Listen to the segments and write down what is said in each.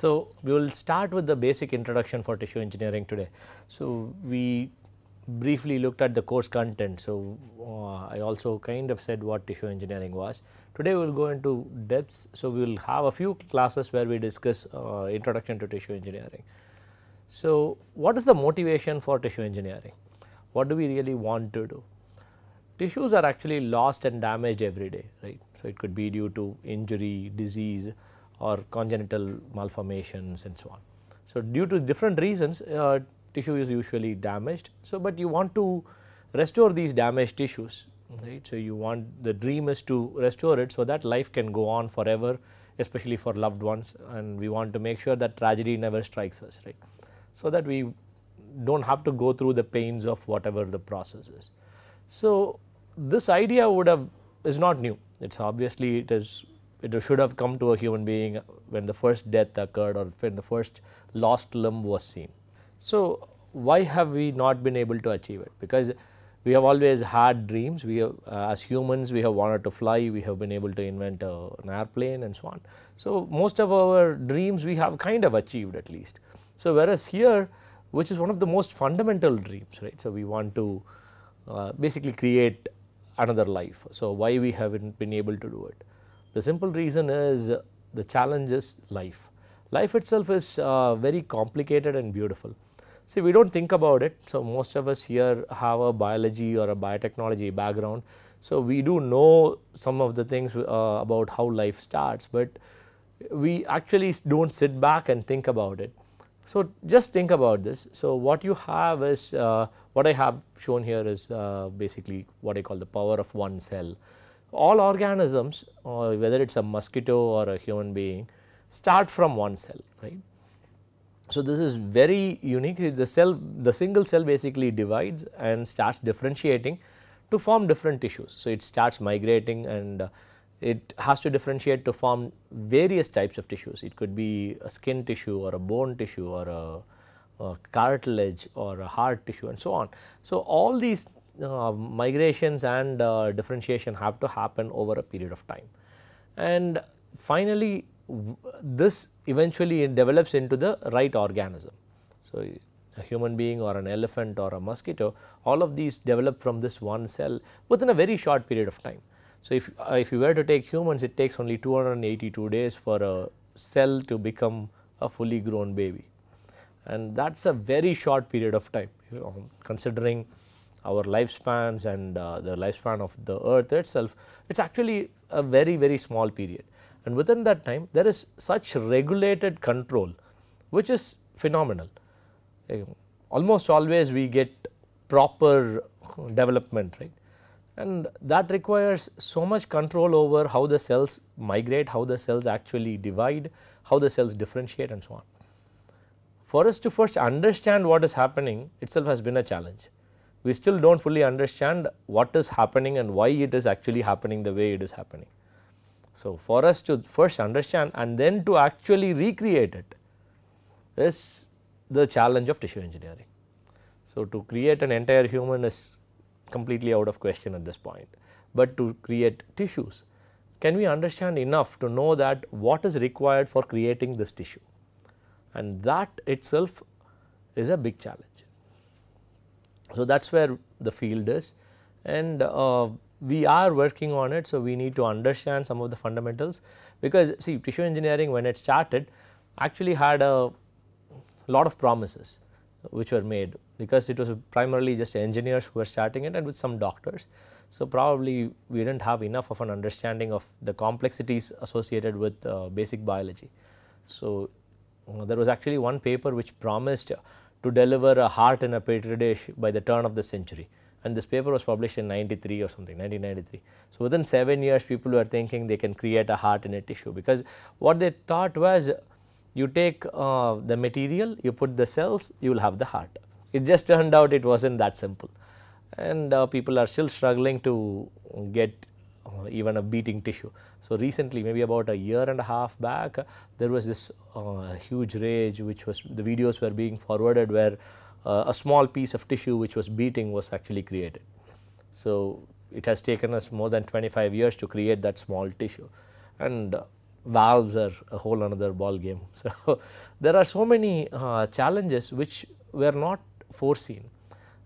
So, we will start with the basic introduction for tissue engineering today. So, we briefly looked at the course content. So, uh, I also kind of said what tissue engineering was. Today, we will go into depths. So, we will have a few classes where we discuss uh, introduction to tissue engineering. So, what is the motivation for tissue engineering? What do we really want to do? Tissues are actually lost and damaged every day, right. So, it could be due to injury, disease or congenital malformations and so on. So, due to different reasons uh, tissue is usually damaged. So, but you want to restore these damaged tissues right. So, you want the dream is to restore it so that life can go on forever especially for loved ones and we want to make sure that tragedy never strikes us right. So, that we do not have to go through the pains of whatever the process is. So, this idea would have is not new it is obviously it is it should have come to a human being when the first death occurred or when the first lost limb was seen. So, why have we not been able to achieve it? Because we have always had dreams, we have uh, as humans we have wanted to fly, we have been able to invent a, an airplane and so on. So, most of our dreams we have kind of achieved at least. So, whereas here which is one of the most fundamental dreams right. So, we want to uh, basically create another life. So, why we have not been able to do it? The simple reason is the challenge is life. Life itself is uh, very complicated and beautiful. See we do not think about it. So, most of us here have a biology or a biotechnology background. So, we do know some of the things uh, about how life starts, but we actually do not sit back and think about it. So, just think about this. So, what you have is uh, what I have shown here is uh, basically what I call the power of one cell. All organisms uh, whether it is a mosquito or a human being start from one cell right. So, this is very unique the cell the single cell basically divides and starts differentiating to form different tissues. So, it starts migrating and uh, it has to differentiate to form various types of tissues. It could be a skin tissue or a bone tissue or a, a cartilage or a heart tissue and so on. So, all these uh, migrations and uh, differentiation have to happen over a period of time. And finally, this eventually develops into the right organism. So, a human being or an elephant or a mosquito all of these develop from this one cell within a very short period of time. So, if, uh, if you were to take humans it takes only 282 days for a cell to become a fully grown baby and that is a very short period of time you know, considering our lifespans and uh, the lifespan of the earth itself it is actually a very very small period and within that time there is such regulated control which is phenomenal. Almost always we get proper development right and that requires so much control over how the cells migrate, how the cells actually divide, how the cells differentiate and so on. For us to first understand what is happening itself has been a challenge. We still do not fully understand what is happening and why it is actually happening the way it is happening. So, for us to first understand and then to actually recreate it is the challenge of tissue engineering. So, to create an entire human is completely out of question at this point, but to create tissues can we understand enough to know that what is required for creating this tissue and that itself is a big challenge. So, that is where the field is and uh, we are working on it. So, we need to understand some of the fundamentals because see tissue engineering when it started actually had a lot of promises which were made because it was primarily just engineers who were starting it and with some doctors. So, probably we did not have enough of an understanding of the complexities associated with uh, basic biology. So, there was actually one paper which promised to deliver a heart in a petri dish by the turn of the century. And this paper was published in 93 or something 1993 so within 7 years people were thinking they can create a heart in a tissue. Because what they thought was you take uh, the material you put the cells you will have the heart. It just turned out it wasn't that simple. And uh, people are still struggling to get even a beating tissue. So, recently maybe about a year and a half back there was this uh, huge rage which was the videos were being forwarded where uh, a small piece of tissue which was beating was actually created. So, it has taken us more than 25 years to create that small tissue and uh, valves are a whole another ball game. So, there are so many uh, challenges which were not foreseen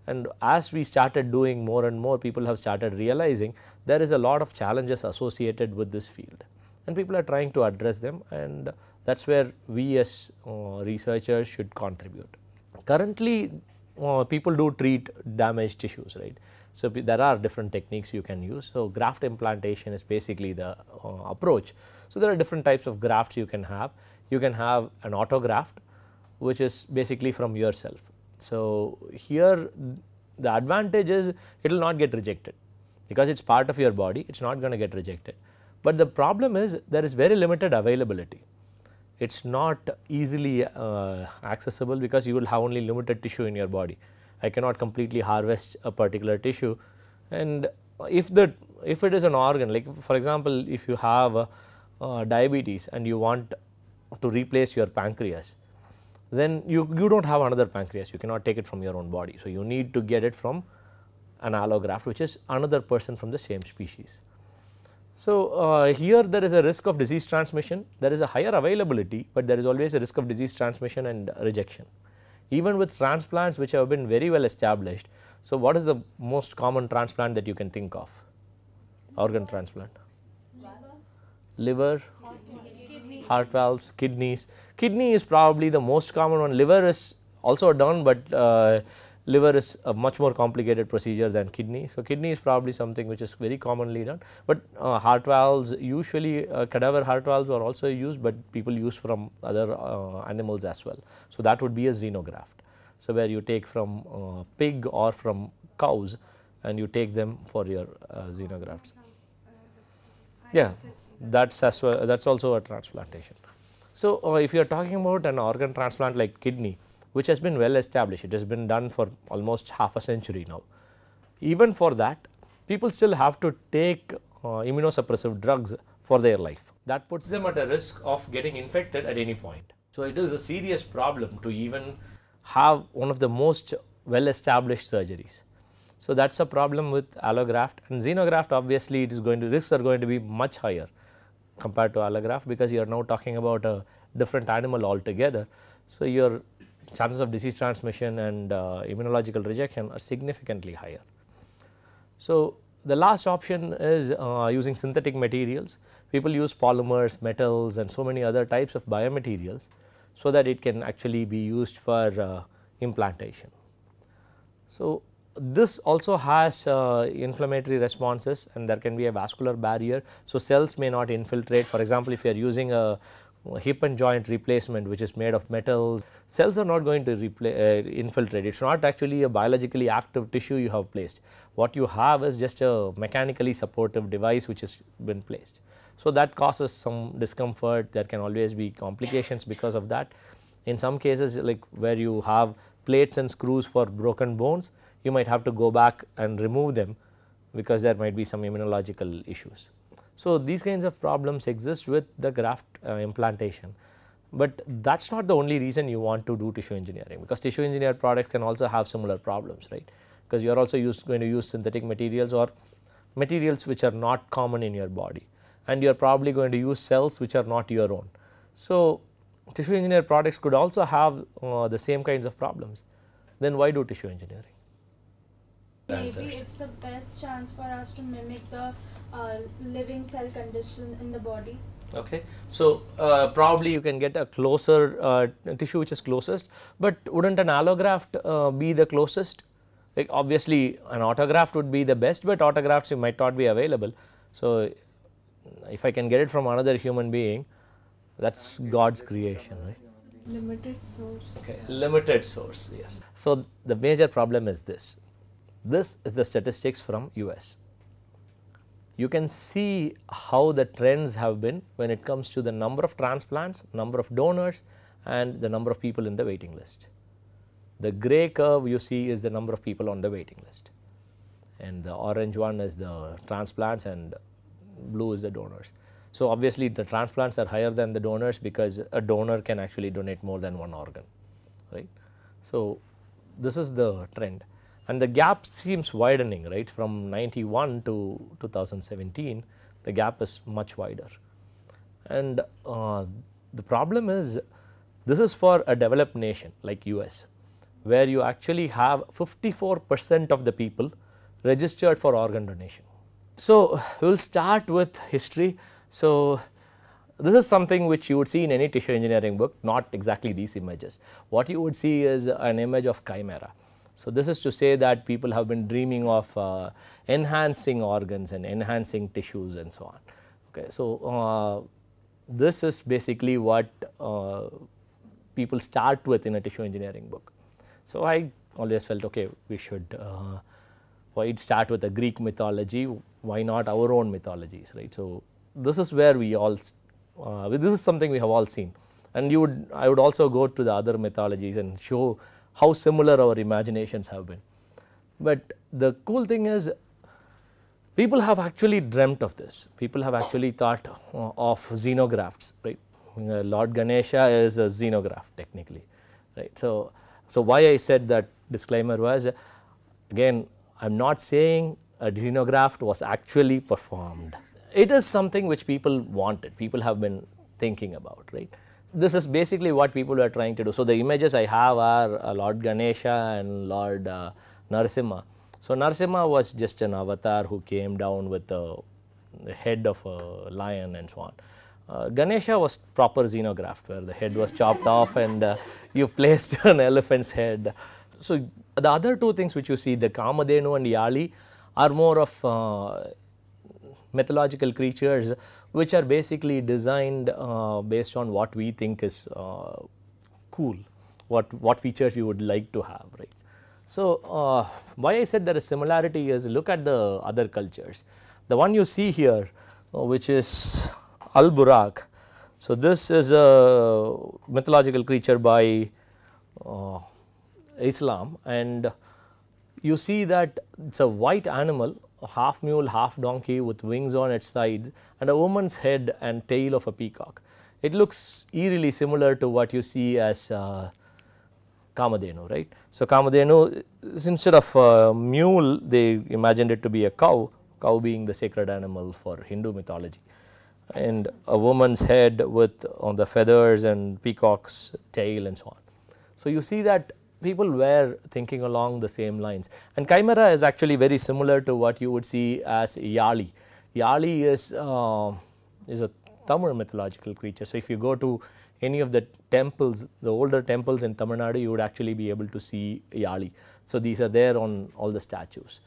and as we started doing more and more people have started realizing there is a lot of challenges associated with this field and people are trying to address them and that is where we as uh, researchers should contribute. Currently uh, people do treat damaged tissues right. So, there are different techniques you can use. So, graft implantation is basically the uh, approach. So, there are different types of grafts you can have. You can have an autograft which is basically from yourself. So, here the advantage is it will not get rejected because it is part of your body it is not going to get rejected. But the problem is there is very limited availability it is not easily uh, accessible because you will have only limited tissue in your body. I cannot completely harvest a particular tissue and if the if it is an organ like for example if you have uh, diabetes and you want to replace your pancreas then you, you do not have another pancreas you cannot take it from your own body. So, you need to get it from an allograft which is another person from the same species. So, uh, here there is a risk of disease transmission, there is a higher availability, but there is always a risk of disease transmission and rejection. Even with transplants which have been very well established. So, what is the most common transplant that you can think of? Organ transplant? Liver, heart valves, kidneys. Kidney is probably the most common one, liver is also done, but uh, liver is a much more complicated procedure than kidney. So, kidney is probably something which is very commonly done, but uh, heart valves usually uh, cadaver heart valves are also used, but people use from other uh, animals as well. So, that would be a xenograft. So, where you take from uh, pig or from cows and you take them for your uh, xenografts. Yeah, that's as well, that's also a transplantation. So, uh, if you are talking about an organ transplant like kidney, which has been well established. It has been done for almost half a century now. Even for that people still have to take uh, immunosuppressive drugs for their life. That puts them at a risk of getting infected at any point. So, it is a serious problem to even have one of the most well established surgeries. So, that is a problem with allograft and xenograft obviously it is going to risks are going to be much higher compared to allograft because you are now talking about a different animal altogether. So, your chances of disease transmission and uh, immunological rejection are significantly higher. So, the last option is uh, using synthetic materials. People use polymers, metals and so many other types of biomaterials so that it can actually be used for uh, implantation. So, this also has uh, inflammatory responses and there can be a vascular barrier. So, cells may not infiltrate for example, if you are using a hip and joint replacement which is made of metals, cells are not going to uh, infiltrate. It is not actually a biologically active tissue you have placed. What you have is just a mechanically supportive device which has been placed. So, that causes some discomfort, there can always be complications because of that. In some cases like where you have plates and screws for broken bones, you might have to go back and remove them because there might be some immunological issues. So, these kinds of problems exist with the graft uh, implantation, but that is not the only reason you want to do tissue engineering because tissue engineered products can also have similar problems right because you are also going to use synthetic materials or materials which are not common in your body and you are probably going to use cells which are not your own. So, tissue engineered products could also have uh, the same kinds of problems then why do tissue engineering? Maybe it is the best chance for us to mimic the uh, living cell condition in the body. Okay. So, uh, probably you can get a closer uh, tissue which is closest, but wouldn't an allograft uh, be the closest? Like obviously an autograft would be the best, but autografts you might not be available. So, if I can get it from another human being, that is God's creation, right? Limited source. Okay, limited source, yes. So, the major problem is this This is the statistics from US. You can see how the trends have been when it comes to the number of transplants, number of donors and the number of people in the waiting list. The gray curve you see is the number of people on the waiting list and the orange one is the transplants and blue is the donors. So, obviously the transplants are higher than the donors because a donor can actually donate more than one organ, right. So, this is the trend and the gap seems widening right from 91 to 2017 the gap is much wider and uh, the problem is this is for a developed nation like US where you actually have 54 percent of the people registered for organ donation. So, we will start with history. So, this is something which you would see in any tissue engineering book not exactly these images. What you would see is an image of chimera. So, this is to say that people have been dreaming of uh, enhancing organs and enhancing tissues and so on. Okay. So, uh, this is basically what uh, people start with in a tissue engineering book. So, I always felt okay we should uh, why start with the Greek mythology, why not our own mythologies, right. So, this is where we all, uh, this is something we have all seen and you would, I would also go to the other mythologies and show how similar our imaginations have been. But the cool thing is people have actually dreamt of this, people have actually thought uh, of xenografts, right. Uh, Lord Ganesha is a xenograft technically, right. So, so why I said that disclaimer was again I am not saying a xenograft was actually performed. It is something which people wanted, people have been thinking about, right. This is basically what people were trying to do. So, the images I have are uh, Lord Ganesha and Lord uh, Narasimha. So, Narasimha was just an avatar who came down with the, head of a lion and so on. Uh, Ganesha was proper xenograft where the head was chopped off and uh, you placed an elephant's head. So, the other two things which you see the Kamadhenu and Yali are more of uh, mythological creatures which are basically designed uh, based on what we think is uh, cool, what, what features we would like to have, right. So, uh, why I said there is similarity is look at the other cultures. The one you see here uh, which is Al Burak. So, this is a mythological creature by uh, Islam and you see that it is a white animal half mule half donkey with wings on its sides and a woman's head and tail of a peacock. It looks eerily similar to what you see as uh, Kamadhenu right. So, Kamadhenu instead of a mule they imagined it to be a cow, cow being the sacred animal for Hindu mythology and a woman's head with on the feathers and peacock's tail and so on. So, you see that people were thinking along the same lines and chimera is actually very similar to what you would see as Yali. Yali is, uh, is a Tamil mythological creature. So, if you go to any of the temples, the older temples in Tamil Nadu, you would actually be able to see Yali. So, these are there on all the statues.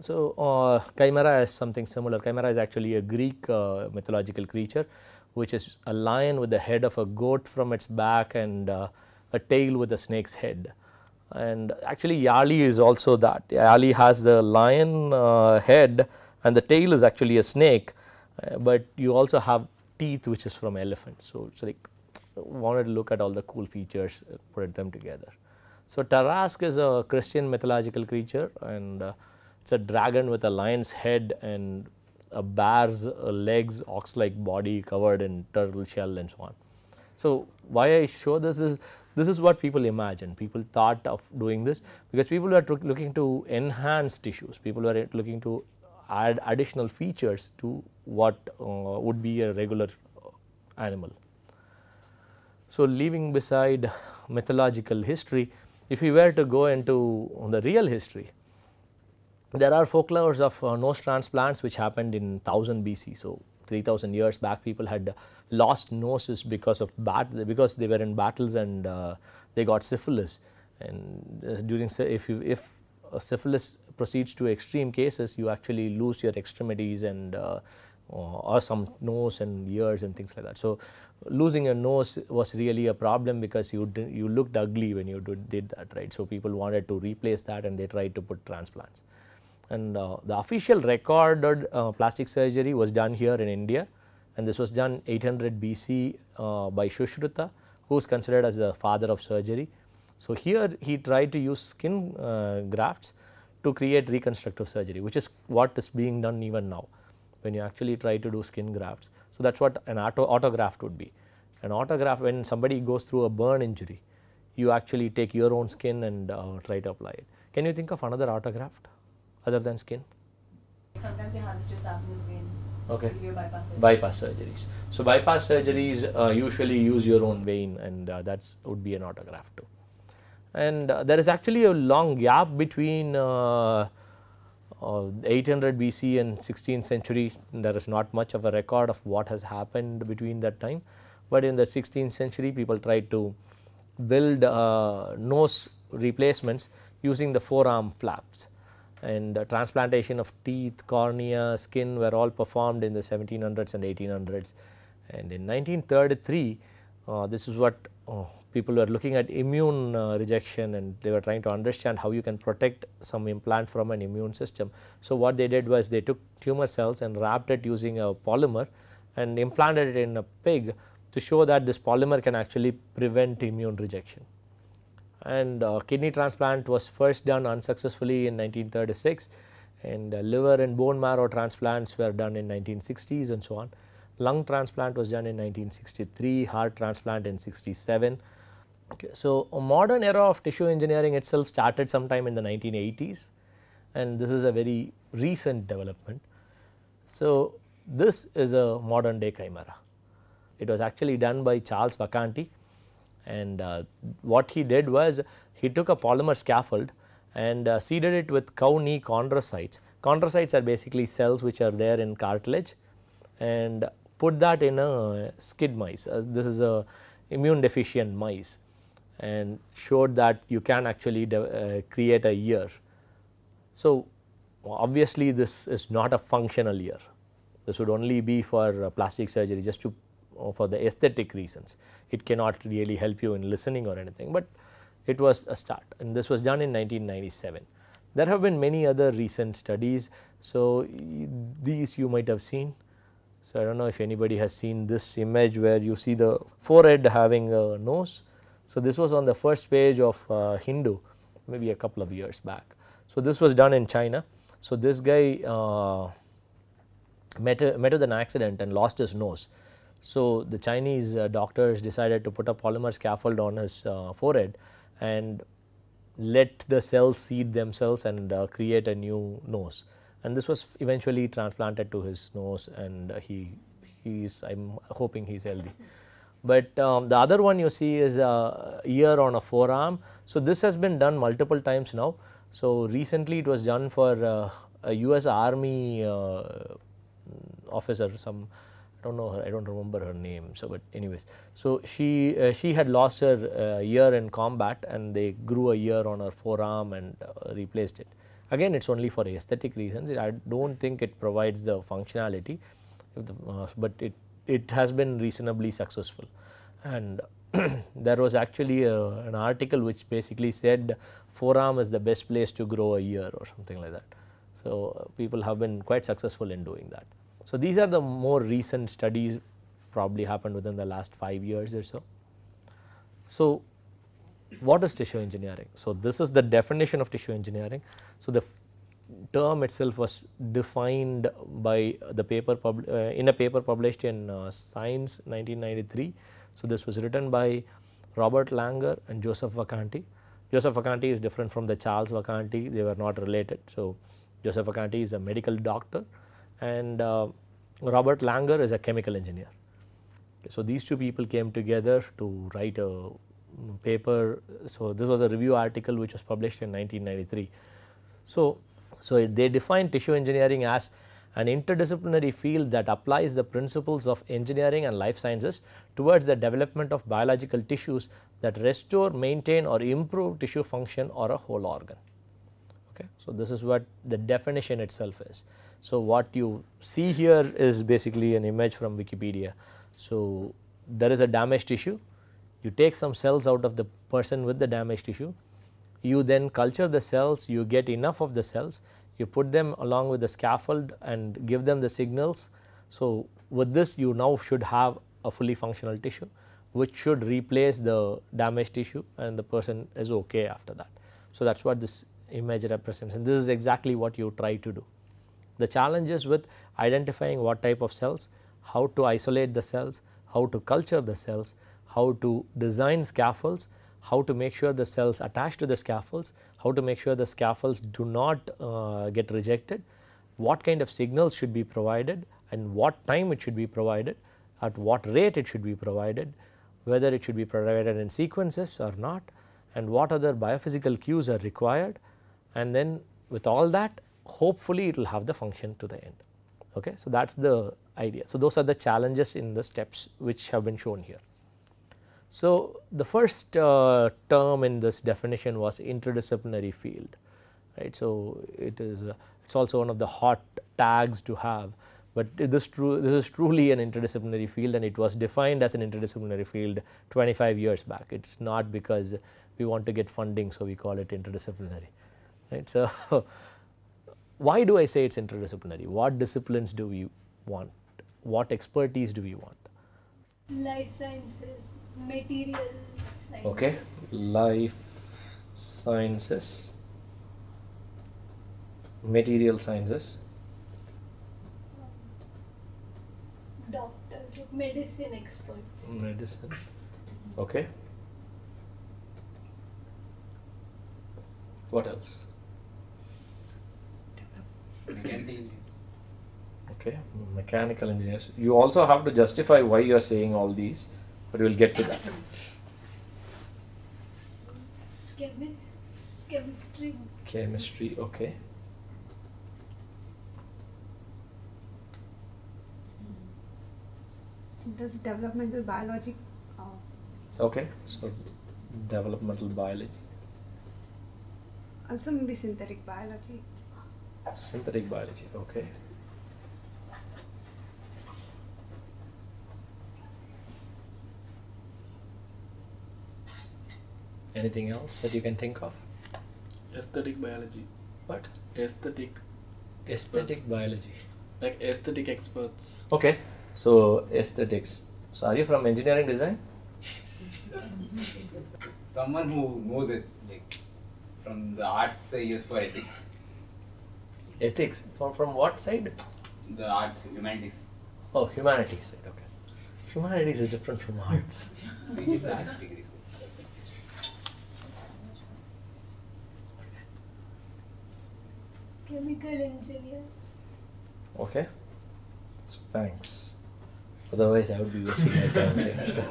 So, uh, chimera is something similar. Chimera is actually a Greek uh, mythological creature, which is a lion with the head of a goat from its back and uh, a tail with a snake's head. And actually, Yali is also that. Yali has the lion uh, head and the tail is actually a snake, uh, but you also have teeth which is from elephants. So, it's like wanted to look at all the cool features, uh, put them together. So, Tarasque is a Christian mythological creature and uh, it is a dragon with a lion's head and a bear's uh, legs, ox like body covered in turtle shell and so on. So, why I show this is this is what people imagine, people thought of doing this because people were looking to enhance tissues, people were looking to add additional features to what uh, would be a regular animal. So, leaving beside mythological history, if we were to go into the real history, there are folklores of uh, nose transplants which happened in 1000 BC. So, 3000 years back people had lost noses because of bat because they were in battles and uh, they got syphilis and uh, during if you if syphilis proceeds to extreme cases you actually lose your extremities and uh, or some nose and ears and things like that. So, losing a nose was really a problem because you you looked ugly when you did, did that right. So, people wanted to replace that and they tried to put transplants. And uh, the official recorded uh, plastic surgery was done here in India and this was done 800 BC uh, by Sushruta who is considered as the father of surgery. So, here he tried to use skin grafts to create reconstructive surgery which is what is being done even now when you actually try to do skin grafts. So, that is what an auto, autograft would be. An autograft when somebody goes through a burn injury you actually take your own skin and uh, try to apply it. Can you think of another autograft other than skin? Sometimes they harvest your saphenous vein. Okay. Bypass surgery. Bypass surgeries. So, bypass surgeries uh, usually use your own vein and uh, that would be an autograft too. And uh, there is actually a long gap between uh, uh, 800 BC and 16th century. There is not much of a record of what has happened between that time. But in the 16th century people tried to build uh, nose replacements using the forearm flaps and uh, transplantation of teeth, cornea, skin were all performed in the 1700s and 1800s. And in 1933, uh, this is what uh, people were looking at immune uh, rejection and they were trying to understand how you can protect some implant from an immune system. So, what they did was they took tumor cells and wrapped it using a polymer and implanted it in a pig to show that this polymer can actually prevent immune rejection and uh, kidney transplant was first done unsuccessfully in 1936 and uh, liver and bone marrow transplants were done in 1960s and so on. Lung transplant was done in 1963, heart transplant in 67. Okay, so, a modern era of tissue engineering itself started sometime in the 1980s and this is a very recent development. So, this is a modern day chimera. It was actually done by Charles Vacanti and uh, what he did was he took a polymer scaffold and uh, seeded it with cow knee chondrocytes. Chondrocytes are basically cells which are there in cartilage and put that in a SCID mice. Uh, this is a immune deficient mice and showed that you can actually uh, create a ear. So, obviously this is not a functional ear. This would only be for uh, plastic surgery just to for the aesthetic reasons. It cannot really help you in listening or anything, but it was a start and this was done in 1997. There have been many other recent studies. So, these you might have seen. So, I do not know if anybody has seen this image where you see the forehead having a nose. So, this was on the first page of uh, Hindu maybe a couple of years back. So, this was done in China. So, this guy uh, met, a, met with an accident and lost his nose. So, the Chinese uh, doctors decided to put a polymer scaffold on his uh, forehead and let the cells seed themselves and uh, create a new nose and this was eventually transplanted to his nose and he he is I am hoping he is healthy. But um, the other one you see is a ear on a forearm. So, this has been done multiple times now. So, recently it was done for uh, a US army uh, officer some I don't know her, I don't remember her name. So, but anyways, so she uh, she had lost her uh, ear in combat and they grew a ear on her forearm and uh, replaced it. Again, it's only for aesthetic reasons. I don't think it provides the functionality, the, uh, but it it has been reasonably successful. And there was actually a, an article which basically said forearm is the best place to grow a ear or something like that. So, uh, people have been quite successful in doing that. So, these are the more recent studies probably happened within the last 5 years or so. So, what is tissue engineering? So, this is the definition of tissue engineering. So, the term itself was defined by the paper uh, in a paper published in uh, Science 1993. So, this was written by Robert Langer and Joseph Vacanti. Joseph Vacanti is different from the Charles Vacanti, they were not related. So, Joseph Vacanti is a medical doctor and uh, Robert Langer is a chemical engineer. So, these two people came together to write a paper. So, this was a review article which was published in 1993. So, so they defined tissue engineering as an interdisciplinary field that applies the principles of engineering and life sciences towards the development of biological tissues that restore, maintain or improve tissue function or a whole organ. Okay. So, this is what the definition itself is. So, what you see here is basically an image from Wikipedia. So, there is a damaged tissue, you take some cells out of the person with the damaged tissue, you then culture the cells, you get enough of the cells, you put them along with the scaffold and give them the signals. So, with this you now should have a fully functional tissue which should replace the damaged tissue and the person is okay after that. So, that is what this image represents and this is exactly what you try to do. The challenge is with identifying what type of cells, how to isolate the cells, how to culture the cells, how to design scaffolds, how to make sure the cells attach to the scaffolds, how to make sure the scaffolds do not uh, get rejected, what kind of signals should be provided and what time it should be provided, at what rate it should be provided, whether it should be provided in sequences or not and what other biophysical cues are required and then with all that hopefully it will have the function to the end. Okay. So, that is the idea. So, those are the challenges in the steps which have been shown here. So, the first uh, term in this definition was interdisciplinary field right. So, it is uh, it is also one of the hot tags to have, but this true this is truly an interdisciplinary field and it was defined as an interdisciplinary field 25 years back. It is not because we want to get funding, so we call it interdisciplinary right. So, why do I say it is interdisciplinary? What disciplines do we want? What expertise do we want? Life sciences, material science. Okay, life sciences, material sciences, Doctors, medicine experts. medicine. Okay. What else? Okay, mechanical engineers. You also have to justify why you are saying all these, but we will get to that. Chemist, chemistry. Chemistry, okay. Does developmental biology uh, Okay, so developmental biology, also maybe synthetic biology? Synthetic biology, okay. Anything else that you can think of? aesthetic biology What? aesthetic Aesthetic biology. like aesthetic experts Okay, so aesthetics. So are you from engineering design? someone who knows it, like from the arts say yes for ethics, Ethics. From from what side? the arts, humanities. Oh, humanities side. Okay. Humanities is different from arts. We did that degree. Chemical engineer. Okay. So thanks. Otherwise, I would be wasting my time here. So.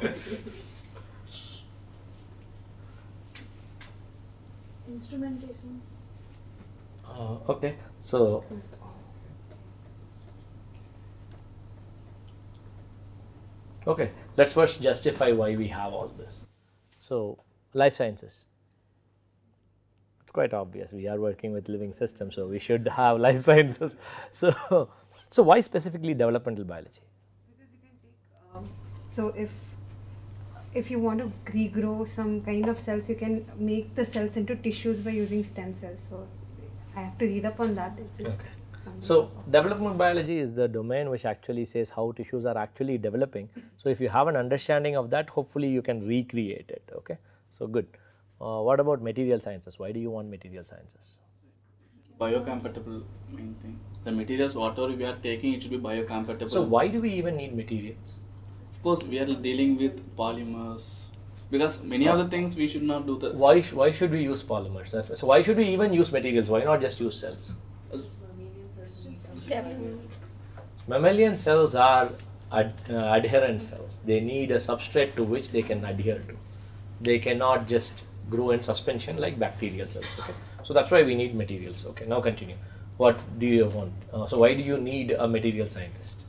Instrumentation. Uh, okay, so okay, let's first justify why we have all this. So, life sciences. It's quite obvious. We are working with living systems, so we should have life sciences. So, so why specifically developmental biology? Because you can take. Um, so if if you want to regrow some kind of cells, you can make the cells into tissues by using stem cells. So I have to read up on that. Okay. So, to development biology is the domain which actually says how tissues are actually developing. So, if you have an understanding of that, hopefully you can recreate it. Okay. So, good. Uh, what about material sciences? Why do you want material sciences? biocompatible main thing the materials whatever we are taking it should be biocompatible So, why do we even need materials? of course we are dealing with polymers because many of the things we should not do the Why, sh- why should we use polymers? So, why should we even use materials? Why not just use cells? Mammalian cells are ad- uh, adherent cells. They need a substrate to which they can adhere to. They cannot just grow in suspension like bacterial cells. Okay, so that's why we need materials. Okay, now continue. What do you want? Uh, so why do you need a material scientist?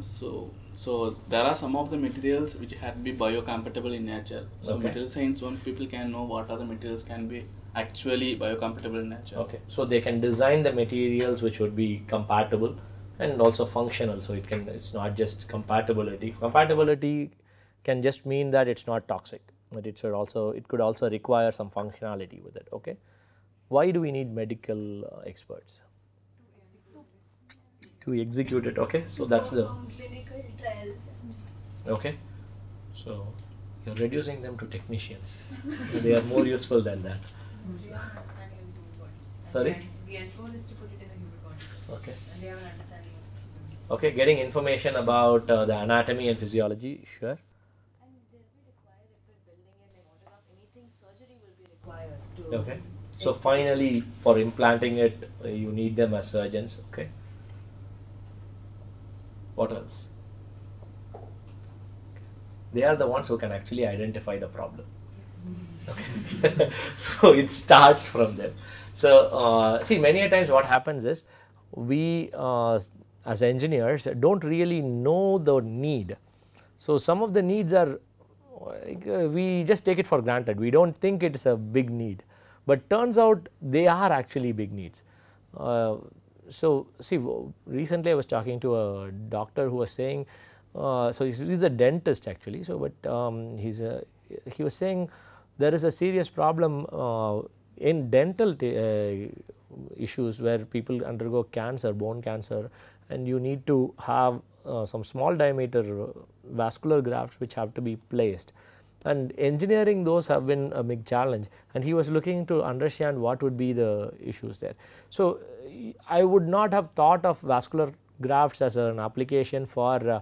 so so there are some of the materials which had to be biocompatible in nature so Okay. material science one people can know what other materials can be actually biocompatible in nature. Okay, so they can design the materials which would be compatible and also functional. So it can it's not just compatibility. Compatibility can just mean that it's not toxic, but it should also it could also require some functionality with it. Okay, why do we need medical uh, experts? To execute it. Okay, so that's the okay. So you're reducing them to technicians. they are more useful than that. They have an understanding of the human body. Sorry? The end goal is to put it in a human body. Okay. And they have an understanding of human body. Okay, getting information about uh, the anatomy and physiology, sure. And they'll be required if we're building it, like whatever, anything, surgery will be required. Okay. So finally, for implanting it, uh, you need them as surgeons. Okay. What else? They are the ones who can actually identify the problem. Okay. so it starts from them. So uh, see, many a times what happens is we uh, as engineers don't really know the need. So some of the needs are like, uh, we just take it for granted. We don't think it's a big need, but turns out they are actually big needs. So see, recently I was talking to a doctor who was saying, uh, so he's, a dentist actually. So but um, he's a, he was saying there is a serious problem uh, in dental uh, issues where people undergo cancer, bone cancer, and you need to have uh, some small diameter uh, vascular grafts which have to be placed. And engineering those have been a big challenge, and he was looking to understand what would be the issues there. So, I would not have thought of vascular grafts as an application for uh,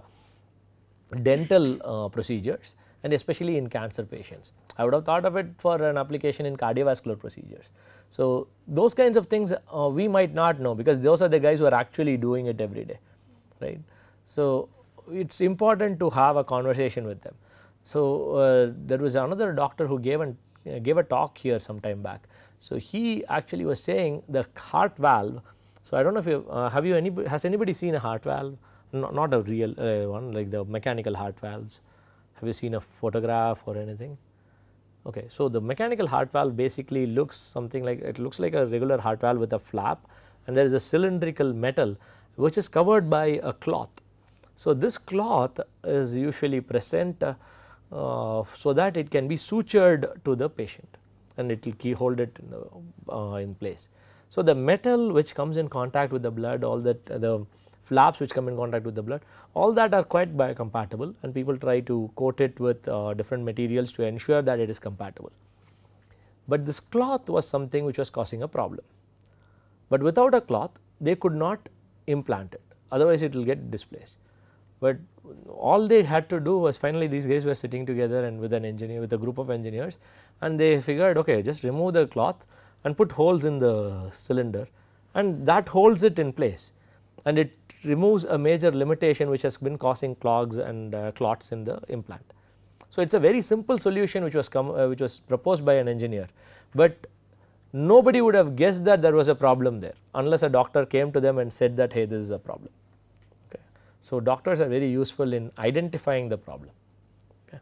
dental uh, procedures and especially in cancer patients. I would have thought of it for an application in cardiovascular procedures. So, those kinds of things uh, we might not know because those are the guys who are actually doing it every day, right. So, it is important to have a conversation with them. So, uh, there was another doctor who gave, an, gave a talk here some time back. So, he actually was saying the heart valve. So, I do not know if you uh, have you any has anybody seen a heart valve no, not a real uh, one like the mechanical heart valves. Have you seen a photograph or anything? Okay, so the mechanical heart valve basically looks something like it looks like a regular heart valve with a flap and there is a cylindrical metal which is covered by a cloth. So, this cloth is usually present uh, so that it can be sutured to the patient and it will key hold it in, the, uh, in place. So, the metal which comes in contact with the blood all that uh, the flaps which come in contact with the blood all that are quite biocompatible and people try to coat it with uh, different materials to ensure that it is compatible. But this cloth was something which was causing a problem, but without a cloth they could not implant it otherwise it will get displaced. But all they had to do was finally these guys were sitting together and with an engineer with a group of engineers and they figured okay just remove the cloth and put holes in the cylinder and that holds it in place and it removes a major limitation which has been causing clogs and uh, clots in the implant. So, it is a very simple solution which was come uh, which was proposed by an engineer, but nobody would have guessed that there was a problem there unless a doctor came to them and said that hey this is a problem. So, doctors are very useful in identifying the problem. Okay.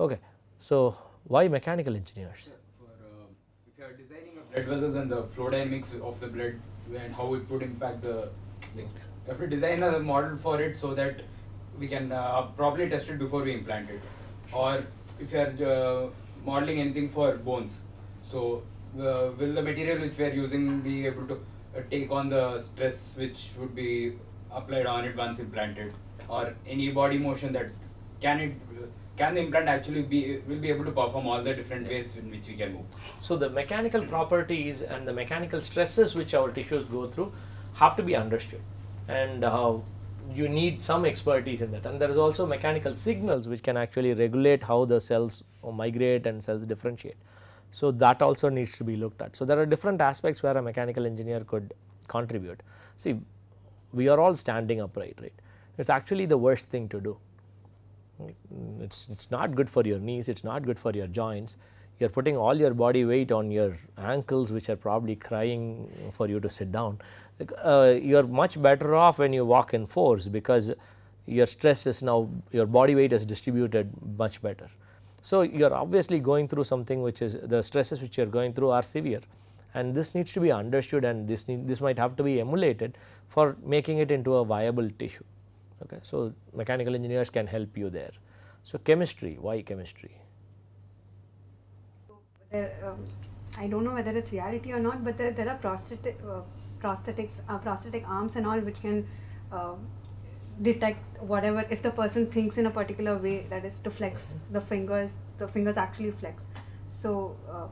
okay. So, why mechanical engineers? For, uh, if you are designing a blood vessel and the flow dynamics of the blood and how it would impact the like, you have to design a model for it so that we can uh, probably test it before we implant it. Or if you are uh, modeling anything for bones, so uh, will the material which we are using be able to uh, take on the stress which would be applied on it once implanted, or any body motion that can it can the implant actually be will be able to perform all the different ways in which we can move. So, the mechanical properties and the mechanical stresses which our tissues go through have to be understood and uh, you need some expertise in that and there is also mechanical signals which can actually regulate how the cells migrate and cells differentiate. So, that also needs to be looked at. So, there are different aspects where a mechanical engineer could contribute. See we are all standing upright right? It is actually the worst thing to do. It's it's not good for your knees it's not good for your joints. You are putting all your body weight on your ankles which are probably crying for you to sit down. Uh, you are much better off when you walk in force because your stress is now your body weight is distributed much better. So, you are obviously going through something which is the stresses which you are going through are severe and this needs to be understood and this need, this might have to be emulated for making it into a viable tissue. Okay. So, mechanical engineers can help you there. So, chemistry, why chemistry? There, um, I don't know whether it's reality or not, but there, there are prosthetic, uh, prosthetics, uh, prosthetic arms and all which can uh, detect whatever if the person thinks in a particular way that is to flex the fingers, the fingers actually flex. So, uh,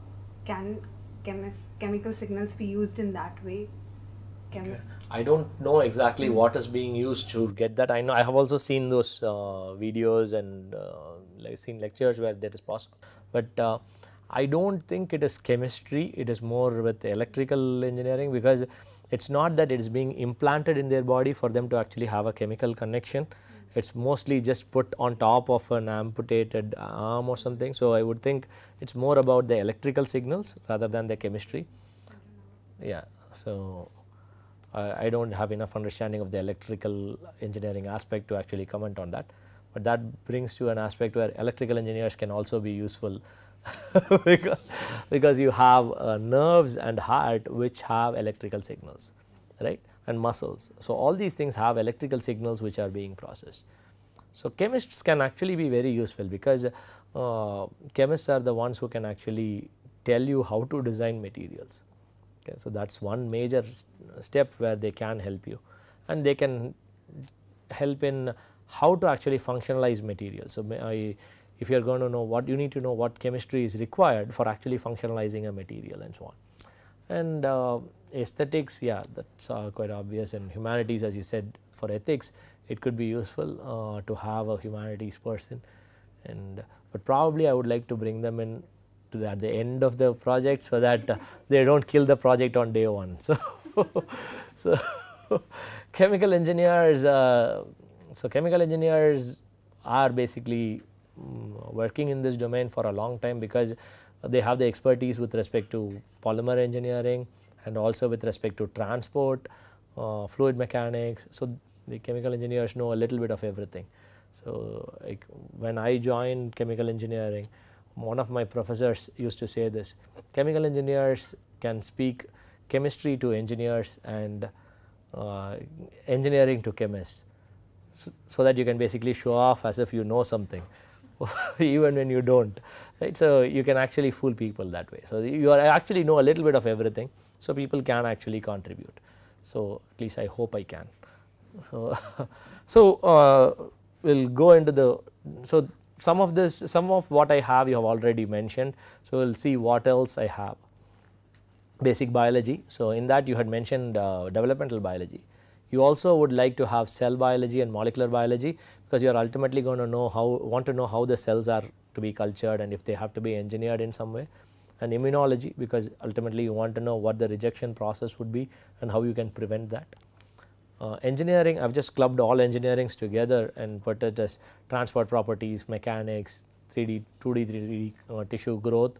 can chemis- chemical signals be used in that way? Chemis- I don't know exactly what is being used to get that. I know I have also seen those uh, videos and uh, like seen lectures where that is possible, but uh, I don't think it is chemistry. It is more with electrical engineering because it's not that it is being implanted in their body for them to actually have a chemical connection. It's mostly just put on top of an amputated arm or something. So I would think it's more about the electrical signals rather than the chemistry. Yeah. So I, I don't have enough understanding of the electrical engineering aspect to actually comment on that. But that brings to an aspect where electrical engineers can also be useful because, because you have uh, nerves and heart which have electrical signals, right, and muscles. So, all these things have electrical signals which are being processed. So, chemists can actually be very useful because uh, chemists are the ones who can actually tell you how to design materials. Okay, so, that is one major step where they can help you and they can help in how to actually functionalize materials. So, I, if you are going to know what you need to know what chemistry is required for actually functionalizing a material and so on. And uh, aesthetics yeah that is uh, quite obvious and humanities as you said for ethics it could be useful uh, to have a humanities person and but probably I would like to bring them in to the, at the end of the project so that uh, they do not kill the project on day 1. So, so chemical engineers, uh, so chemical engineers are basically um, working in this domain for a long time because they have the expertise with respect to polymer engineering and also with respect to transport, uh, fluid mechanics. So, the chemical engineers know a little bit of everything. So, like when I joined chemical engineering, one of my professors used to say this chemical engineers can speak chemistry to engineers and uh, engineering to chemists so, so, that you can basically show off as if you know something even when you do not right. So, you can actually fool people that way. So, you are actually know a little bit of everything. So, people can actually contribute. So, at least I hope I can. So, so uh, we will go into the, so some of this, some of what I have you have already mentioned. So, we will see what else I have. Basic biology. So, in that you had mentioned uh, developmental biology. You also would like to have cell biology and molecular biology because you are ultimately going to know how, want to know how the cells are to be cultured and if they have to be engineered in some way and immunology because ultimately you want to know what the rejection process would be and how you can prevent that. Uh, engineering, I have just clubbed all engineerings together and put it as transport properties, mechanics, 3D, 2D, 3D uh, tissue growth,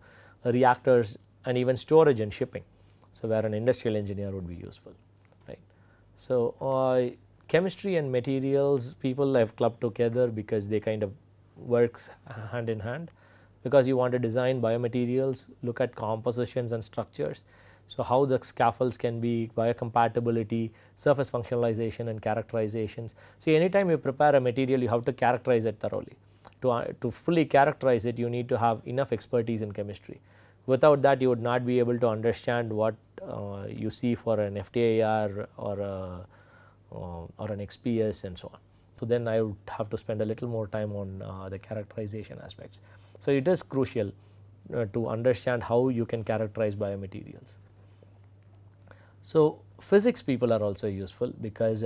reactors and even storage and shipping. So, where an industrial engineer would be useful, right. So, uh, chemistry and materials people have clubbed together because they kind of works hand in hand because you want to design biomaterials, look at compositions and structures. So, how the scaffolds can be biocompatibility, surface functionalization and characterizations. See anytime you prepare a material you have to characterize it thoroughly. To, uh, to fully characterize it you need to have enough expertise in chemistry. Without that you would not be able to understand what uh, you see for an FTIR or a uh, or an XPS and so on. So, then I would have to spend a little more time on uh, the characterization aspects. So, it is crucial uh, to understand how you can characterize biomaterials. So, physics people are also useful because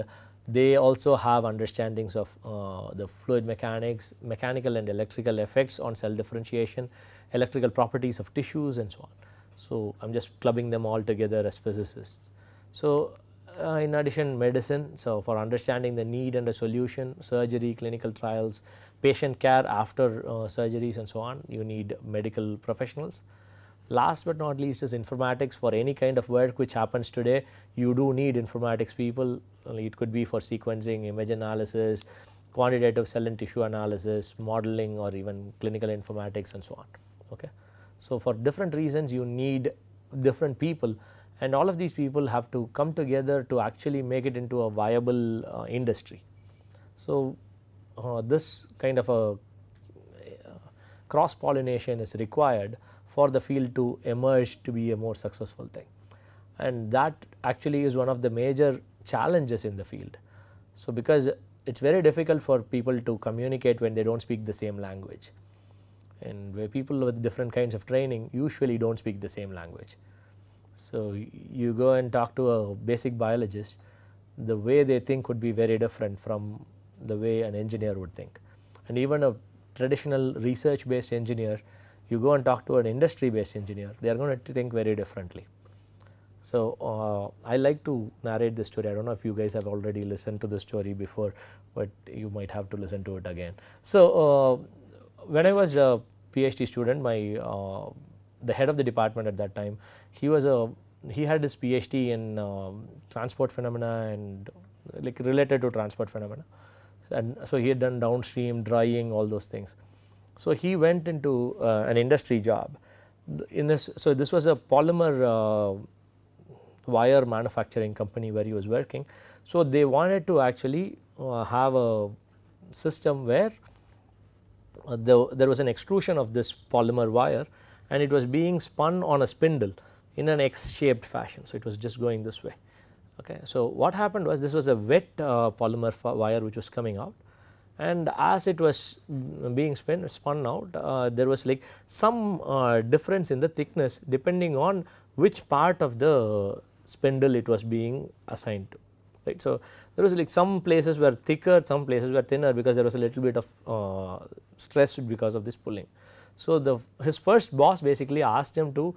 they also have understandings of uh, the fluid mechanics, mechanical and electrical effects on cell differentiation, electrical properties of tissues and so on. So, I am just clubbing them all together as physicists. So, uh, in addition medicine, so for understanding the need and the solution, surgery, clinical trials, patient care after uh, surgeries and so on, you need medical professionals. Last but not least is informatics for any kind of work which happens today, you do need informatics people, it could be for sequencing, image analysis, quantitative cell and tissue analysis, modeling or even clinical informatics and so on. Okay. So, for different reasons you need different people and all of these people have to come together to actually make it into a viable uh, industry. So, uh, this kind of a uh, cross pollination is required for the field to emerge to be a more successful thing and that actually is one of the major challenges in the field. So, because it is very difficult for people to communicate when they do not speak the same language and where people with different kinds of training usually do not speak the same language. So, you go and talk to a basic biologist the way they think would be very different from the way an engineer would think and even a traditional research based engineer you go and talk to an industry based engineer they are going to think very differently. So, uh, I like to narrate this story I do not know if you guys have already listened to the story before, but you might have to listen to it again. So, uh, when I was a PhD student my uh, the head of the department at that time he was a he had his PhD in um, transport phenomena and like related to transport phenomena and so he had done downstream drying all those things. So, he went into uh, an industry job in this so this was a polymer uh, wire manufacturing company where he was working. So, they wanted to actually uh, have a system where uh, the, there was an extrusion of this polymer wire and it was being spun on a spindle in an X shaped fashion. So, it was just going this way. Okay. So, what happened was this was a wet uh, polymer wire which was coming out and as it was being spin, spun out uh, there was like some uh, difference in the thickness depending on which part of the spindle it was being assigned to right. So, there was like some places were thicker some places were thinner because there was a little bit of uh, stress because of this pulling. So, the his first boss basically asked him to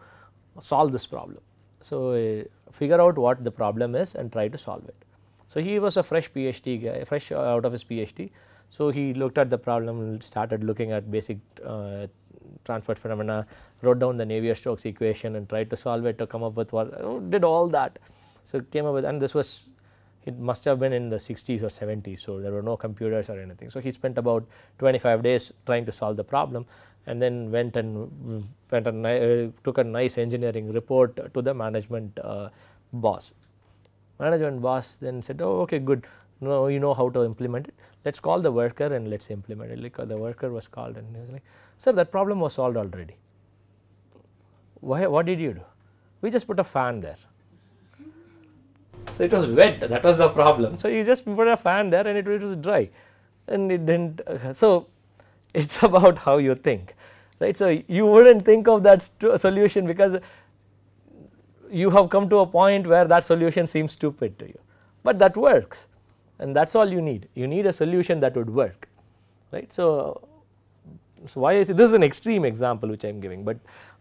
solve this problem. So, uh, figure out what the problem is and try to solve it. So, he was a fresh PhD guy fresh out of his PhD. So, he looked at the problem started looking at basic uh, transport phenomena wrote down the Navier-Stokes equation and tried to solve it to come up with what did all that. So, came up with and this was it must have been in the 60s or 70s. So, there were no computers or anything. So, he spent about 25 days trying to solve the problem and then went and went and uh, took a nice engineering report to the management uh, boss. Management boss then said, oh okay good, no you know how to implement it, let us call the worker and let us implement it. Like uh, the worker was called and he was like, sir that problem was solved already. Why, what did you do? We just put a fan there. So, it was wet that was the problem. So, you just put a fan there and it, it was dry and it did not. Uh, so, it is about how you think right. So, you would not think of that solution because you have come to a point where that solution seems stupid to you, but that works and that is all you need. You need a solution that would work right. So, so why is it, this is an extreme example which I am giving, but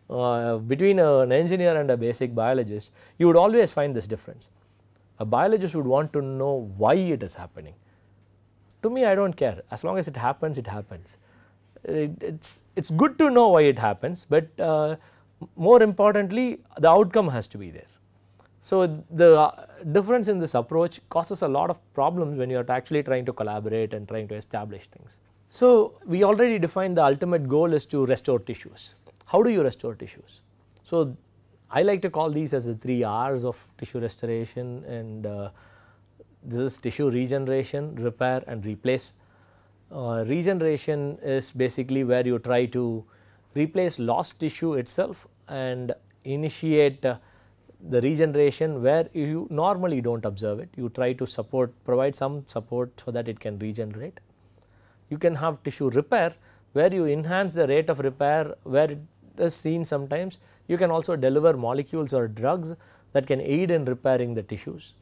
uh, between an engineer and a basic biologist you would always find this difference. A biologist would want to know why it is happening. To me I do not care as long as it happens it happens. It, it's, it's good to know why it happens, but uh, more importantly the outcome has to be there. So, the uh, difference in this approach causes a lot of problems when you are actually trying to collaborate and trying to establish things. So, we already defined the ultimate goal is to restore tissues. How do you restore tissues? So, I like to call these as the 3 R's of tissue restoration and uh, this is tissue regeneration, repair and replace. Uh, regeneration is basically where you try to replace lost tissue itself and initiate uh, the regeneration where you normally do not observe it. You try to support provide some support so that it can regenerate. You can have tissue repair where you enhance the rate of repair where it is seen sometimes you can also deliver molecules or drugs that can aid in repairing the tissues.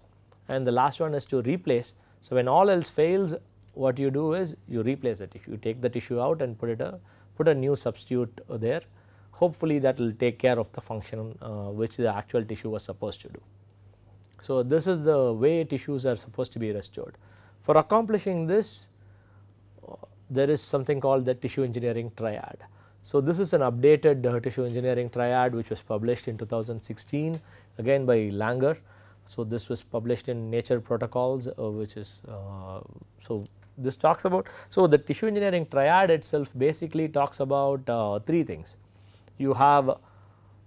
And the last one is to replace. So, when all else fails what you do is you replace the tissue, you take the tissue out and put it a put a new substitute there. Hopefully, that will take care of the function uh, which the actual tissue was supposed to do. So, this is the way tissues are supposed to be restored. For accomplishing this, uh, there is something called the tissue engineering triad. So, this is an updated uh, tissue engineering triad which was published in 2016 again by Langer. So, this was published in Nature Protocols uh, which is uh, so this talks about, so the tissue engineering triad itself basically talks about uh, three things. You have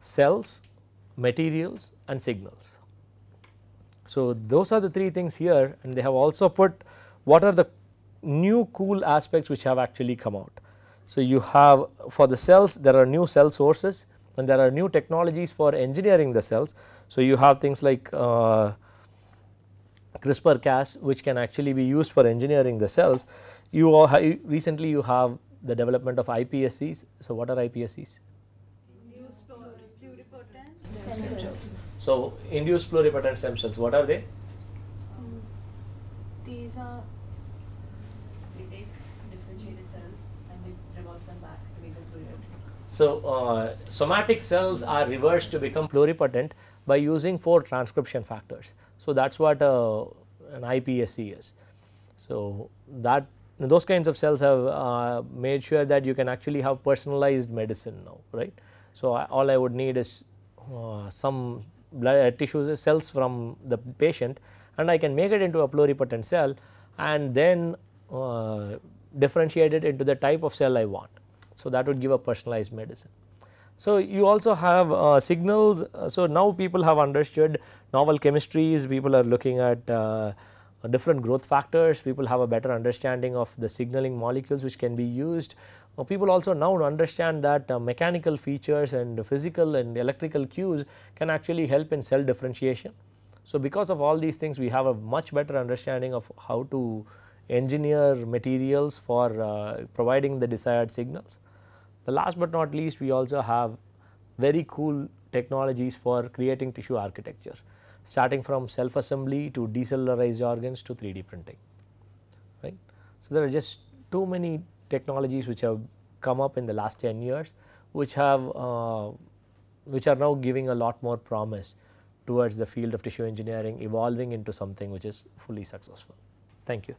cells, materials and signals. So, those are the three things here and they have also put what are the new cool aspects which have actually come out. So, you have for the cells there are new cell sources and there are new technologies for engineering the cells. So, you have things like uh, CRISPR Cas which can actually be used for engineering the cells. You all recently you have the development of iPSCs. So, what are iPSCs? Induced pluripotent stem cells. So, induced pluripotent stem cells, what are they? These are We take differentiated cells and we reverse them back to make them pluripotent. So, uh, somatic cells are reversed to become pluripotent by using 4 transcription factors. So, that is what uh, an iPSC is. So, that those kinds of cells have uh, made sure that you can actually have personalized medicine now, right. So, I, all I would need is uh, some blood uh, tissues cells from the patient and I can make it into a pluripotent cell and then uh, differentiate it into the type of cell I want. So, that would give a personalized medicine. So, you also have uh, signals. Uh, so, now people have understood novel chemistries, people are looking at uh, different growth factors, people have a better understanding of the signaling molecules which can be used uh, people also now understand that uh, mechanical features and physical and electrical cues can actually help in cell differentiation. So, because of all these things we have a much better understanding of how to engineer materials for uh, providing the desired signals. The last but not least we also have very cool technologies for creating tissue architecture starting from self assembly to decellularized organs to 3D printing right. So, there are just too many technologies which have come up in the last 10 years which have uh, which are now giving a lot more promise towards the field of tissue engineering evolving into something which is fully successful. Thank you.